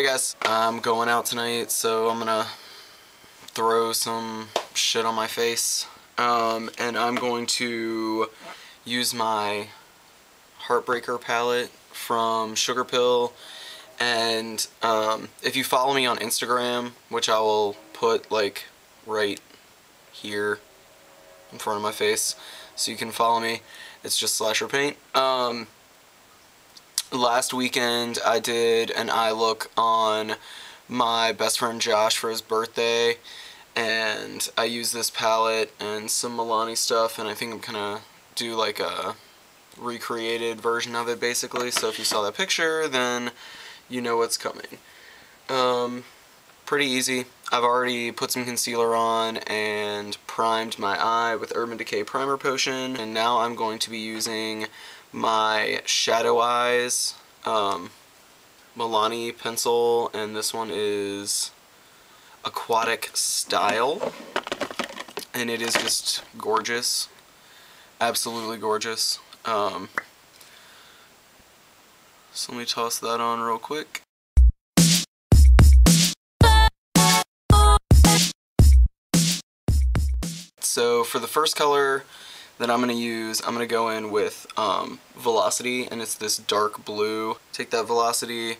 Hey guys, I'm going out tonight, so I'm gonna throw some shit on my face. Um, and I'm going to use my Heartbreaker palette from Sugarpill. And um, if you follow me on Instagram, which I will put like right here in front of my face, so you can follow me, it's just Slasher Paint. Um, last weekend I did an eye look on my best friend Josh for his birthday and I used this palette and some Milani stuff and I think I'm gonna do like a recreated version of it basically so if you saw that picture then you know what's coming. Um, pretty easy. I've already put some concealer on and primed my eye with Urban Decay Primer Potion and now I'm going to be using my Shadow Eyes um, Milani pencil, and this one is Aquatic Style, and it is just gorgeous, absolutely gorgeous. Um, so let me toss that on real quick. So for the first color, that I'm going to use, I'm going to go in with um, Velocity, and it's this dark blue. Take that Velocity,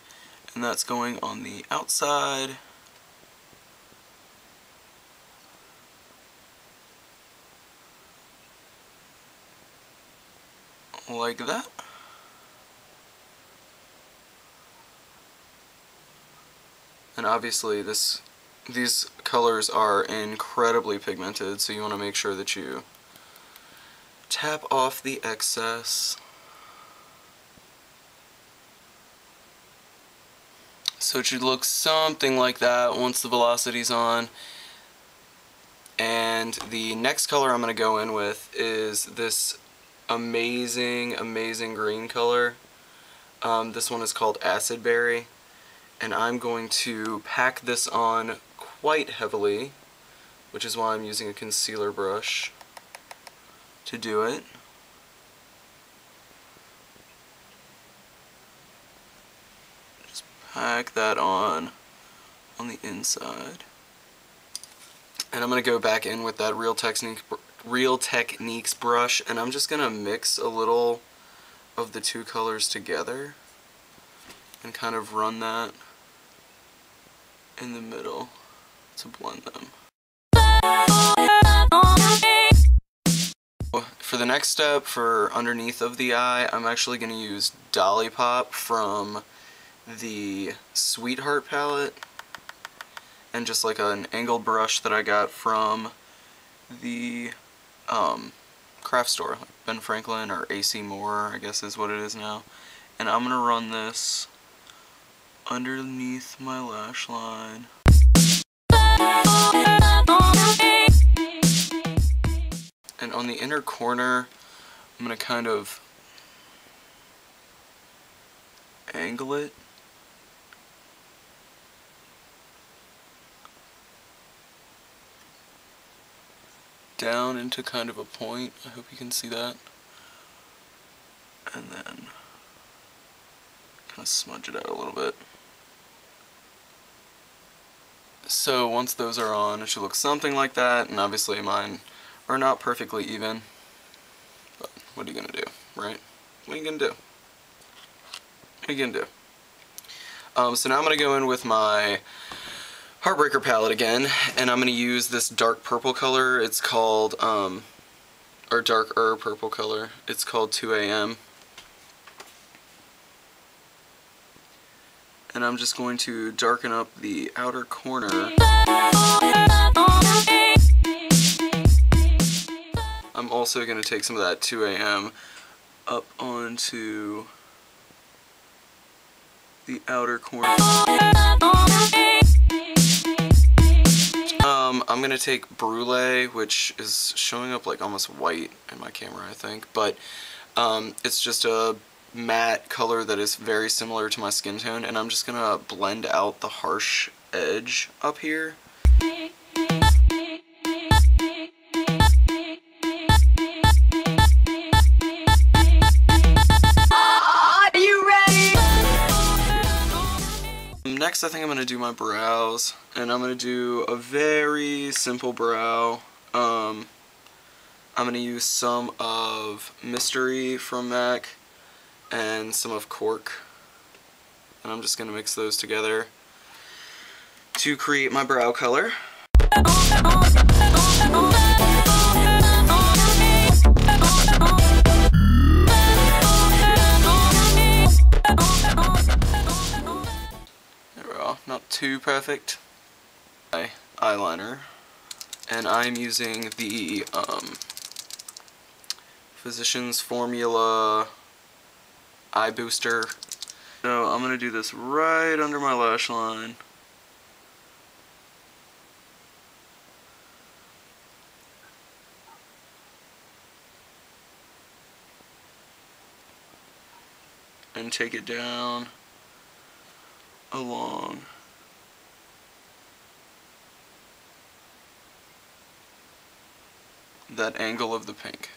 and that's going on the outside. Like that. And obviously this these colors are incredibly pigmented, so you want to make sure that you tap off the excess. So it should look something like that once the velocity's on. And the next color I'm going to go in with is this amazing, amazing green color. Um, this one is called Acidberry. And I'm going to pack this on quite heavily, which is why I'm using a concealer brush to do it. Just pack that on on the inside. And I'm going to go back in with that Real Technique Real Techniques brush and I'm just going to mix a little of the two colors together and kind of run that in the middle to blend them. For the next step, for underneath of the eye, I'm actually going to use Dollypop from the Sweetheart palette. And just like an angled brush that I got from the um, craft store, like Ben Franklin or AC Moore, I guess is what it is now. And I'm going to run this underneath my lash line. And on the inner corner, I'm going to kind of angle it. down into kind of a point. I hope you can see that. And then kind of smudge it out a little bit. So once those are on, it should look something like that, and obviously mine are not perfectly even. But what are you gonna do, right? What are you gonna do? What are you gonna do? Um, so now I'm gonna go in with my Heartbreaker palette again, and I'm gonna use this dark purple color. It's called, um, or darker purple color. It's called 2AM. And I'm just going to darken up the outer corner. I'm also going to take some of that 2AM up onto the outer corner. Um, I'm going to take Brulee, which is showing up like almost white in my camera, I think, but um, it's just a matte color that is very similar to my skin tone, and I'm just going to blend out the harsh edge up here. Next I think I'm going to do my brows. And I'm going to do a very simple brow. Um, I'm going to use some of Mystery from MAC and some of Cork. And I'm just going to mix those together to create my brow color. Too perfect. My eyeliner. And I'm using the um, Physicians Formula Eye Booster. So I'm going to do this right under my lash line. and take it down along that angle of the pink.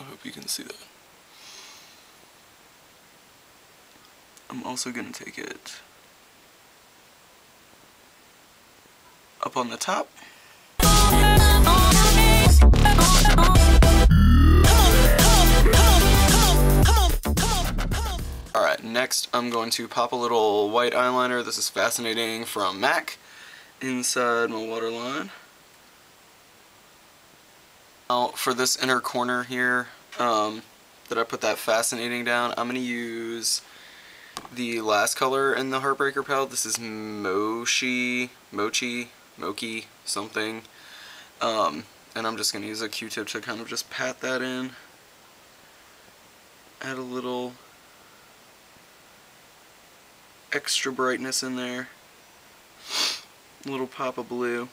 I hope you can see that. I'm also going to take it up on the top. Alright, next I'm going to pop a little white eyeliner. This is Fascinating from MAC inside my waterline. Now for this inner corner here um, that I put that Fascinating down, I'm going to use the last color in the Heartbreaker palette. This is Mochi, Mochi, Mochi, something. Um, and I'm just going to use a Q-tip to kind of just pat that in. Add a little extra brightness in there. A little pop of blue.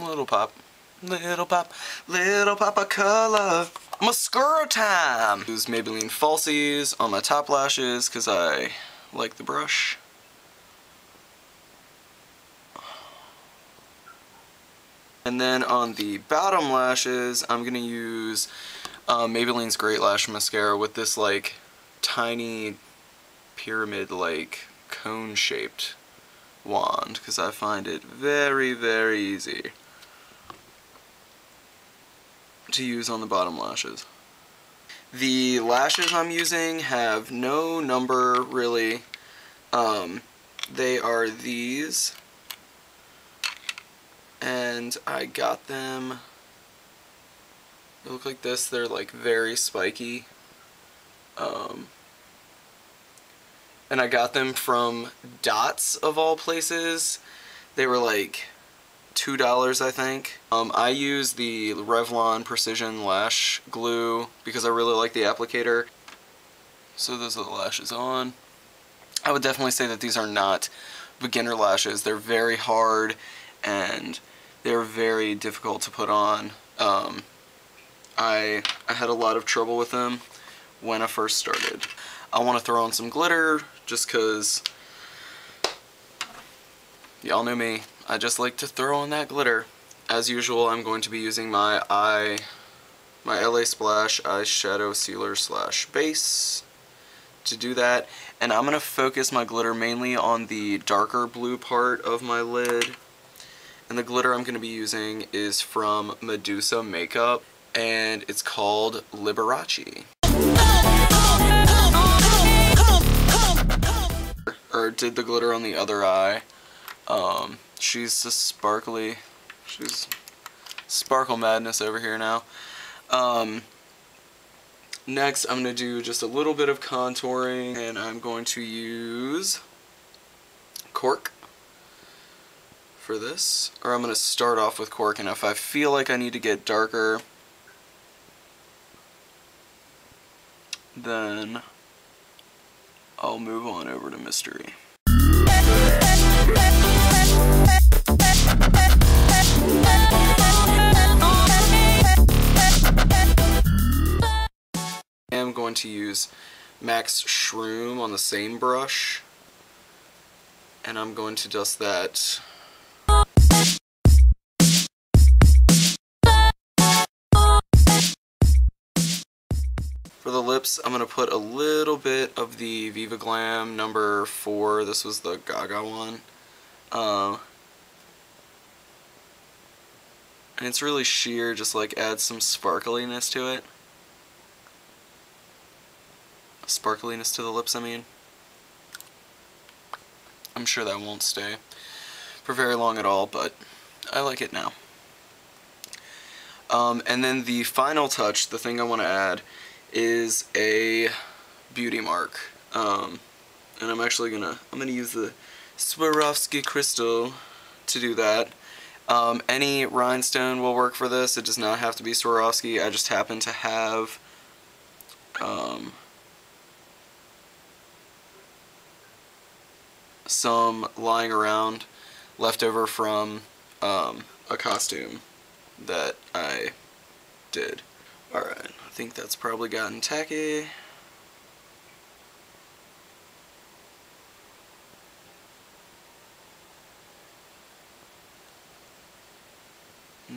Little pop. Little pop. Little pop of color. Mascara time! Use Maybelline Falsies on my top lashes because I like the brush. And then on the bottom lashes, I'm going to use um, Maybelline's Great Lash Mascara with this like tiny pyramid like cone shaped wand because I find it very very easy to use on the bottom lashes. The lashes I'm using have no number really. Um, they are these and I got them they look like this they're like very spiky um, and I got them from Dots of all places. They were like two dollars I think. Um, I use the Revlon Precision Lash Glue because I really like the applicator. So those are the lashes on. I would definitely say that these are not beginner lashes. They're very hard and they're very difficult to put on. Um, I, I had a lot of trouble with them when I first started. I want to throw on some glitter just because y'all know me. I just like to throw on that glitter. As usual, I'm going to be using my eye, my LA Splash eyeshadow sealer slash base to do that. And I'm going to focus my glitter mainly on the darker blue part of my lid. And the glitter I'm going to be using is from Medusa Makeup and it's called Liberace. or did the glitter on the other eye. Um, she's just sparkly. She's sparkle madness over here now. Um, next, I'm going to do just a little bit of contouring, and I'm going to use cork for this. Or I'm going to start off with cork, and if I feel like I need to get darker, then I'll move on over to mystery. I'm going to use MAC's Shroom on the same brush and I'm going to dust that for the lips, I'm going to put a little bit of the Viva Glam number 4. This was the Gaga one. Um, and it's really sheer, just like adds some sparkliness to it. Sparkliness to the lips, I mean. I'm sure that won't stay for very long at all, but I like it now. Um, and then the final touch, the thing I want to add, is a beauty mark. Um, and I'm actually gonna I'm gonna use the Swarovski crystal to do that. Um, any rhinestone will work for this. It does not have to be Swarovski. I just happen to have um, some lying around left over from um, a costume that I did. Alright, I think that's probably gotten tacky.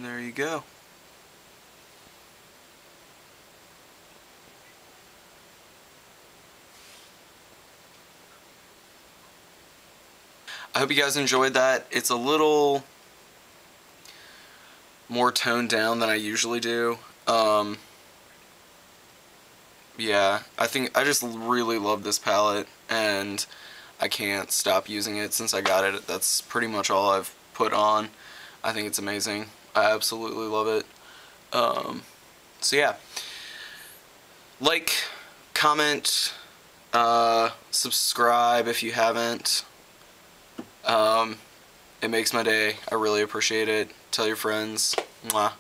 And there you go. I hope you guys enjoyed that. It's a little more toned down than I usually do. Um, yeah, I think I just really love this palette and I can't stop using it since I got it. That's pretty much all I've put on. I think it's amazing. I absolutely love it. Um, so yeah, like, comment, uh, subscribe if you haven't. Um, it makes my day. I really appreciate it. Tell your friends. Mwah.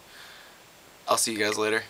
I'll see you guys later.